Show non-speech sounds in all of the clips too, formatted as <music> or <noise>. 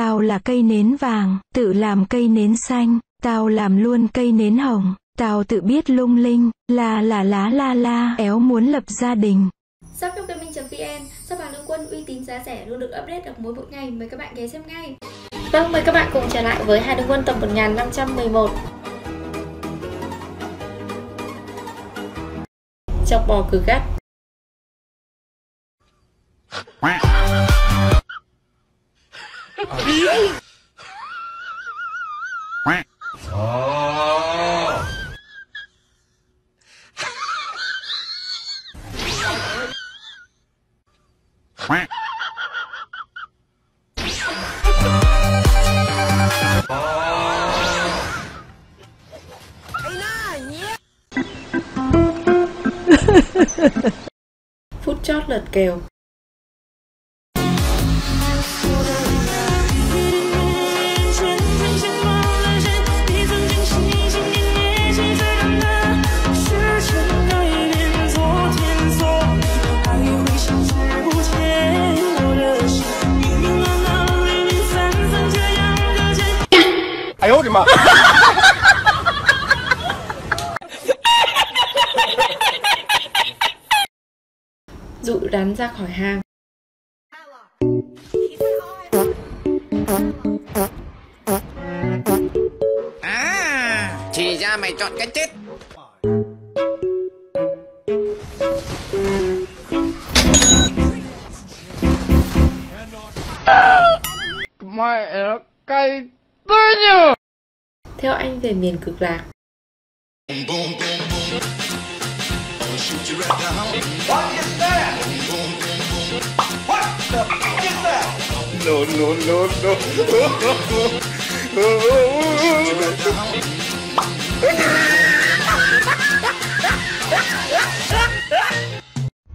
tao là cây nến vàng, tự làm cây nến xanh, tao làm luôn cây nến hồng, tao tự biết lung linh, la là lá la la, éo muốn lập gia đình. Shop vn shop hàng lưu quân uy tín giá rẻ luôn được update được mỗi mỗi ngày, mời các bạn ghé xem ngay. Vâng, mời các bạn cùng trở lại với hàng lưu quân tập 1511. Chọc bò cử gắt Phút chót lật kèo. Dụ rắn ra khỏi hang. À Thì ra mày chọn cái chết. Nó cay nhờ theo anh về miền cực lạc. No no no no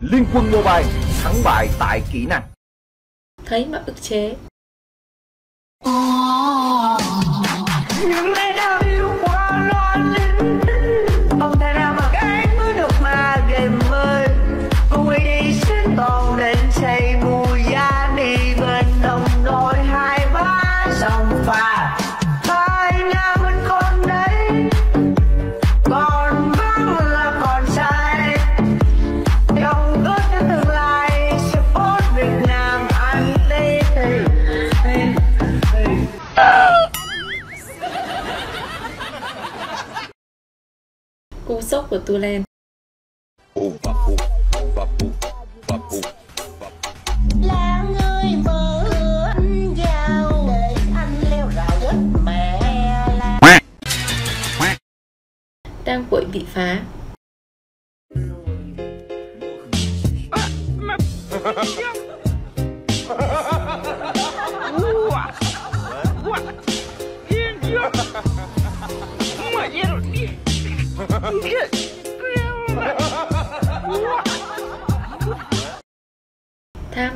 Liên quân mobile thắng bại tại kỹ năng. Thấy mà ức chế. Những 死ね。Cú sốc của Tulen là người mở cửa anh vào để anh leo rào quýt mẹ là đang quậy bị phá. Tham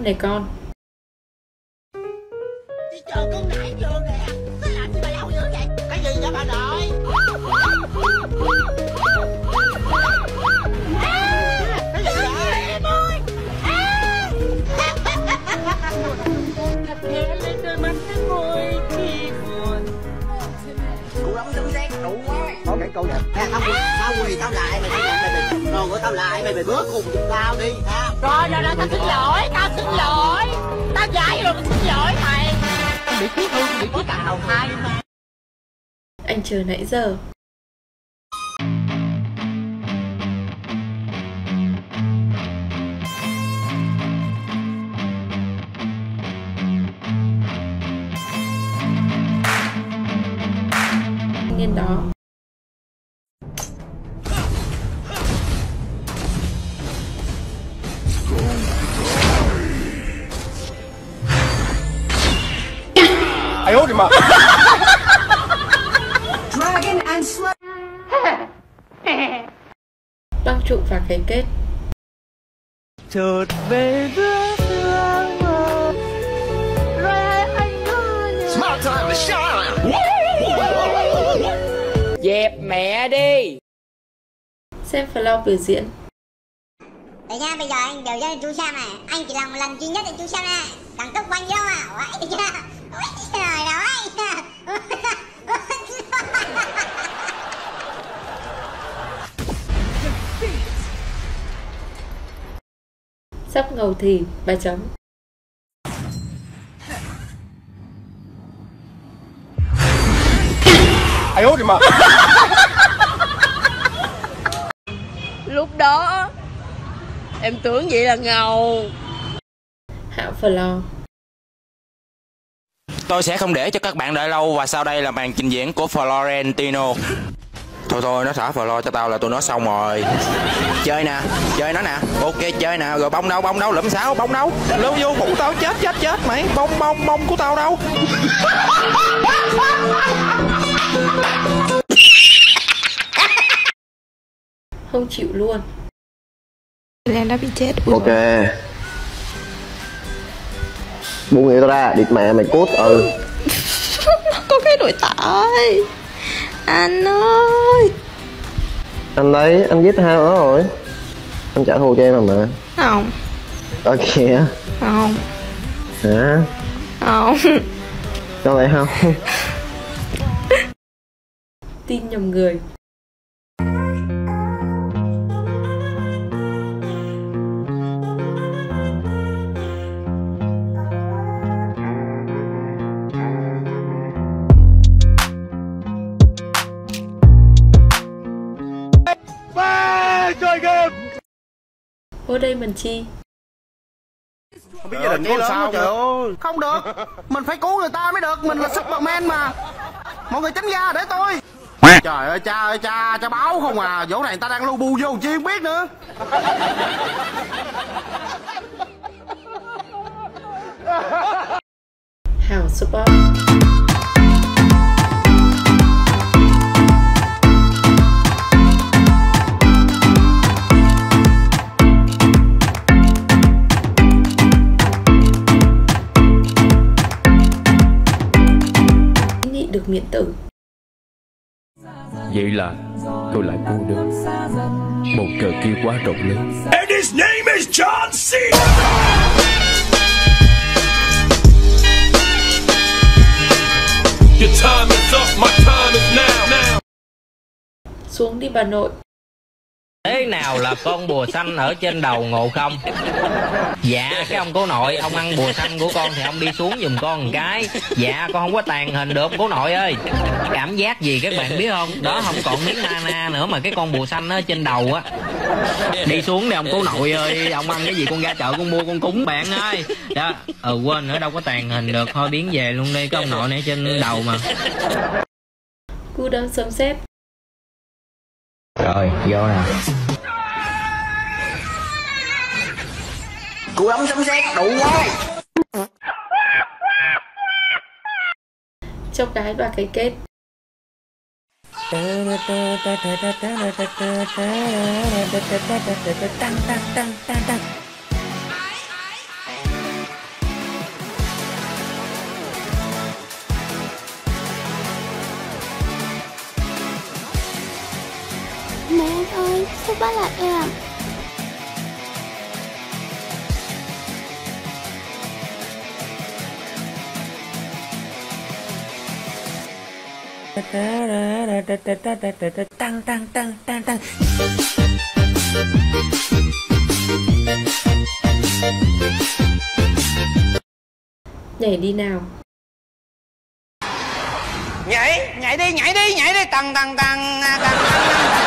này con. Đi chờ con nãy chưa kìa? Nó làm gì mà lâu dữ vậy. Cái gì vậy bà nội? Cụ ông đứng xét đủ quá. Có cái câu này tao quỳ, tao quỳ tao lại mày đồ của tao lại mày mày bước cùng giùm tao đi ha. Rồi rồi rồi tao xin lỗi tao xin lỗi. Tao giải rồi tao xin lỗi mày. Bị khí thương bị khí tao hai. Mà anh chờ nãy giờ băng trụ và cái kết. Chợt về giữa sương mơ rồi anh có Dẹp mẹ đi. Xem vlog biểu diễn. Để nha, bây giờ anh đều cho chú Sam này Anh chỉ làm một lần duy nhất để chú Sam này Đẳng cấp quanh vô à? Quậy chưa sắp ngầu thì ba chấm. Ai ốt mà? Lúc đó em tưởng vậy là ngầu. Hạ phờ lo. Tôi sẽ không để cho các bạn đợi lâu và sau đây là màn trình diễn của Florentino. Thôi thôi, nó thả Flo cho tao là tôi nói xong rồi. Chơi nè, chơi nó nè. Ok chơi nè, rồi bông đâu, bông đâu, lụm sáu, bông đâu. Lưu vô bụng tao chết chết chết mày. Bông bông bông của tao đâu? Không chịu luôn Em đã bị chết ok buông người tao ra địt mẹ mày cút ừ. <laughs> Có cái đội tải Anh ơi. Anh đấy anh giết hai nó rồi. Anh trả thù cho em mà mà. Không. Ở kìa. Không. Hả? Không. Sao lại không? <laughs> Tin nhầm người Vô đây mình chi? Không biết gia đình con sao trời ơi. Không được. Mình phải cứu người ta mới được. Mình là Superman mà. Mọi người tránh ra để tôi. Trời ơi cha ơi cha Cha báo không à. Chỗ này người ta đang lưu bu vô chi không biết nữa. Hảo Sport Miễn tử Vậy là tôi lại cô đơn Bầu trời kia quá rộng lớn And his name is John C. Your time is up, my time is now. now. Xuống đi bà nội Thế nào là con bùa xanh ở trên đầu ngộ không? Dạ cái ông cố nội, Ông ăn bùa xanh của con thì ông đi xuống giùm con một cái. Dạ con không có tàn hình được, ông cố nội ơi. Cảm giác gì các bạn biết không? Đó không còn miếng mana nữa mà cái con bùa xanh ở trên đầu á. Đi xuống đi ông cố nội ơi. Ông ăn cái gì con ra chợ, con mua con cúng, bạn ơi. Đó ờ quên nữa, đâu có tàn hình được. Thôi biến về luôn đi, cái ông nội này trên đầu mà. Cú đâm sớm xét rồi vô nè Cụ ấm sấm sét đủ quá Chốc gái và cái kết Mẹ ơi, sao bắt lại em? Tăng tăng tăng tăng tăng Nhảy đi nào Nhảy, nhảy đi, nhảy đi, nhảy đi. Tăng tăng tăng tăng tăng tăng tăng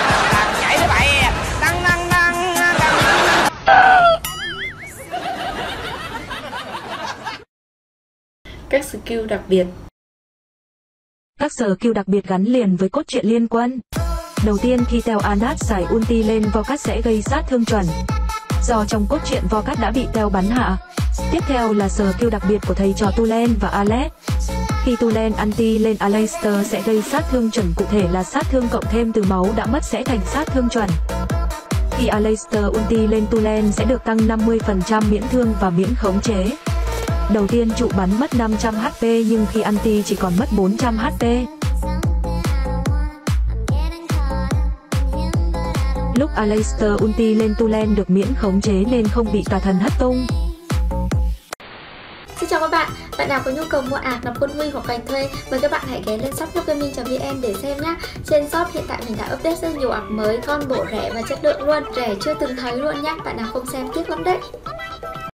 Các skill đặc biệt Các skill đặc biệt gắn liền với cốt truyện liên quan. Đầu tiên, khi Teo Anat xài ulti lên Vokat sẽ gây sát thương chuẩn. Do trong cốt truyện Vokat đã bị Teo bắn hạ. Tiếp theo là skill đặc biệt của thầy trò Tulen và Alex. Khi Tulen anti lên, Aleister sẽ gây sát thương chuẩn, cụ thể là sát thương cộng thêm từ máu đã mất sẽ thành sát thương chuẩn. Khi Aleister ulti lên Tulen sẽ được tăng 50% miễn thương và miễn khống chế. Đầu tiên, trụ bắn mất 500 HP nhưng khi anti chỉ còn mất 400 HP. Lúc Aleister ulti lên Tulen được miễn khống chế nên không bị tà thần hất tung. Xin chào các bạn, bạn nào có nhu cầu mua ạc, nằm quân huy hoặc cành thuê, mời các bạn hãy ghé lên shop shopgaming.vn để xem nhé. Trên shop hiện tại mình đã update rất nhiều ạc mới, con bộ rẻ và chất lượng luôn, rẻ chưa từng thấy luôn nhé. Bạn nào không xem tiếc lắm đấy.